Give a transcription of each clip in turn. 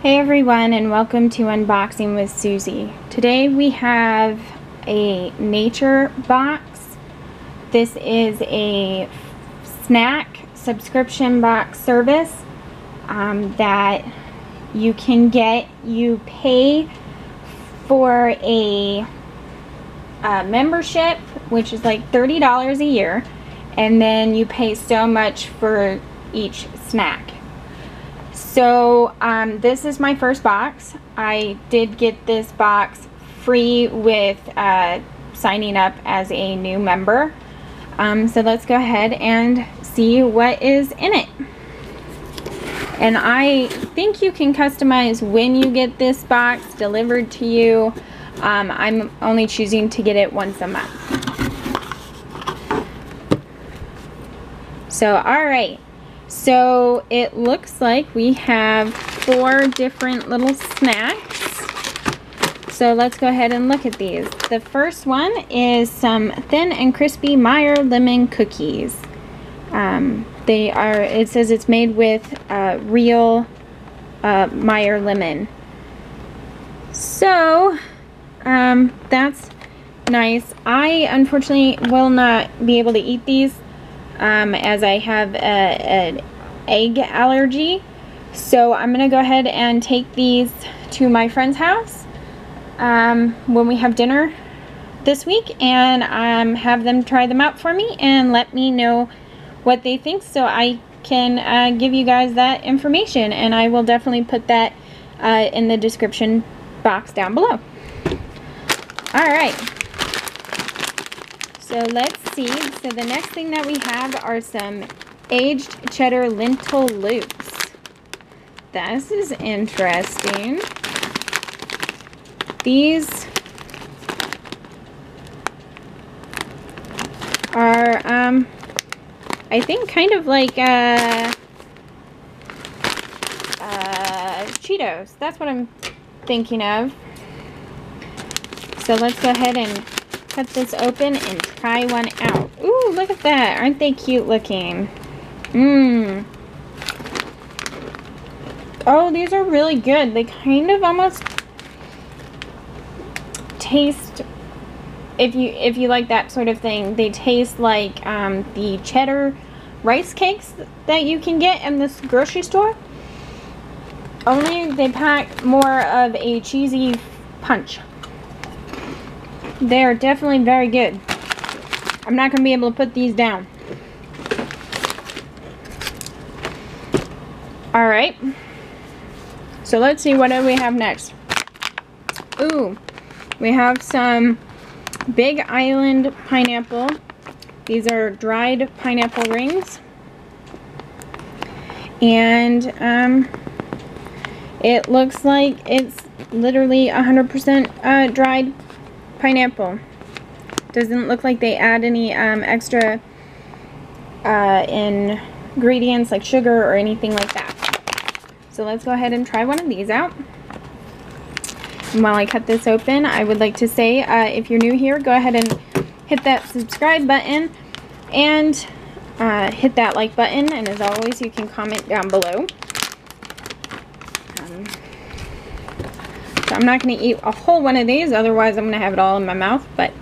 Hey everyone and welcome to Unboxing with Suzie. Today we have a nature box. This is a snack subscription box service um, that you can get. You pay for a, a membership which is like $30 a year and then you pay so much for each snack. So um, this is my first box. I did get this box free with uh, signing up as a new member. Um, so let's go ahead and see what is in it. And I think you can customize when you get this box delivered to you. Um, I'm only choosing to get it once a month. So, all right. So it looks like we have four different little snacks. So let's go ahead and look at these. The first one is some thin and crispy Meyer lemon cookies. Um, they are, it says it's made with uh, real uh, Meyer lemon. So, um, that's nice. I unfortunately will not be able to eat these um, as I have an egg allergy. So I'm going to go ahead and take these to my friend's house um, when we have dinner this week and um, have them try them out for me and let me know what they think so I can uh, give you guys that information and I will definitely put that uh, in the description box down below. Alright, so let's see. So the next thing that we have are some aged cheddar lentil loops. This is interesting. These are, um, I think kind of like, uh, uh, Cheetos. That's what I'm thinking of. So let's go ahead and cut this open and try one out. Ooh, look at that. Aren't they cute looking? Mmm. Oh, these are really good. They kind of almost taste if you if you like that sort of thing, they taste like um, the cheddar rice cakes that you can get in this grocery store. Only they pack more of a cheesy punch. They are definitely very good. I'm not going to be able to put these down. Alright. So let's see what do we have next. Ooh. We have some Big Island pineapple. These are dried pineapple rings. And um, it looks like it's literally 100% uh, dried pineapple. Doesn't look like they add any um, extra uh, ingredients like sugar or anything like that. So let's go ahead and try one of these out. And while I cut this open, I would like to say, uh, if you're new here, go ahead and hit that subscribe button and uh, hit that like button. And as always, you can comment down below. I'm not going to eat a whole one of these, otherwise I'm going to have it all in my mouth, but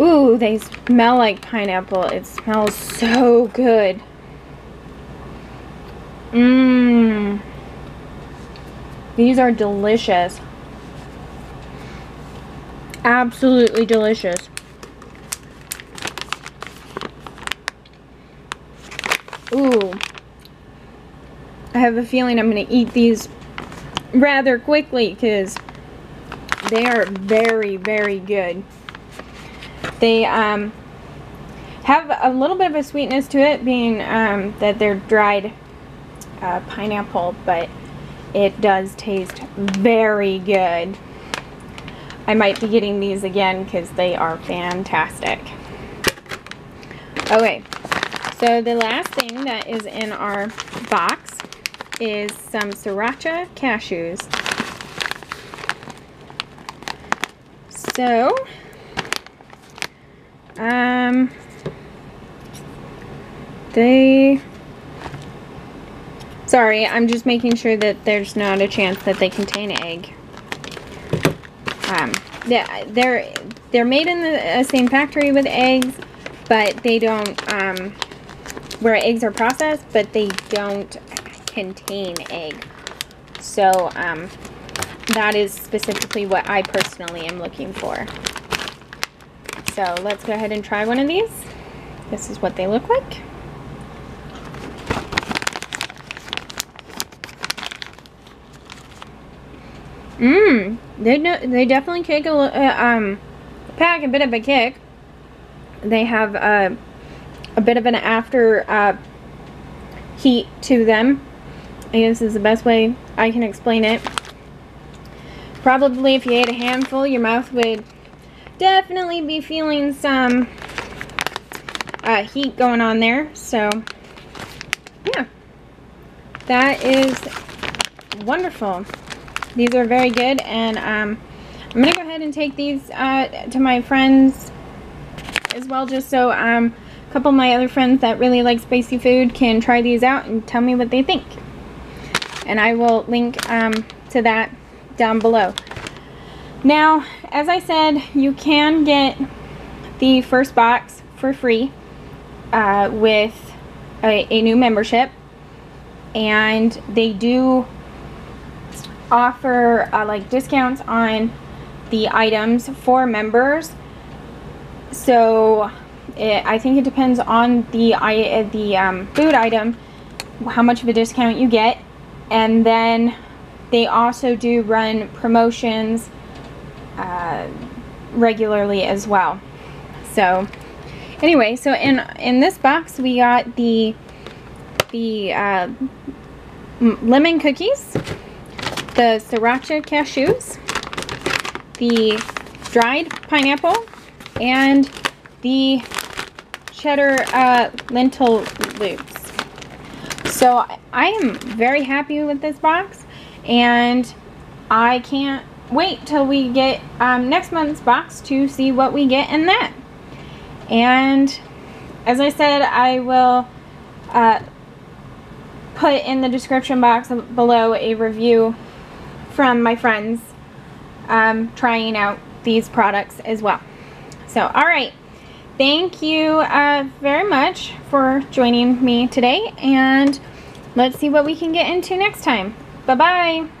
ooh, they smell like pineapple. It smells so good. Mmm. These are delicious. Absolutely delicious. Ooh. I have a feeling I'm going to eat these rather quickly because they are very, very good. They um, have a little bit of a sweetness to it, being um, that they're dried uh, pineapple, but it does taste very good. I might be getting these again because they are fantastic. Okay, so the last thing that is in our box is some sriracha cashews. So, um, they Sorry, I'm just making sure that there's not a chance that they contain egg. Um, yeah, they're they're made in the same factory with eggs, but they don't um, where eggs are processed, but they don't contain egg. So um, that is specifically what I personally am looking for. So let's go ahead and try one of these. This is what they look like. Mmm, they they definitely kick a uh, um pack a bit of a kick. They have uh, a bit of an after uh, heat to them. I guess is the best way I can explain it. Probably if you ate a handful, your mouth would definitely be feeling some uh, heat going on there. So, yeah. That is wonderful. These are very good. And um, I'm going to go ahead and take these uh, to my friends as well. Just so um, a couple of my other friends that really like spicy food can try these out and tell me what they think. And I will link um, to that down below. Now, as I said, you can get the first box for free uh, with a, a new membership. And they do offer uh, like discounts on the items for members. So it, I think it depends on the the um, food item, how much of a discount you get, and then they also do run promotions uh, regularly as well. So anyway, so in in this box we got the the uh, lemon cookies, the sriracha cashews, the dried pineapple, and the cheddar uh, lentil loops. So I am very happy with this box and I can't wait till we get um, next month's box to see what we get in that. And as I said, I will uh, put in the description box below a review from my friends um, trying out these products as well. So, all right. Thank you uh, very much for joining me today. And let's see what we can get into next time. Bye-bye.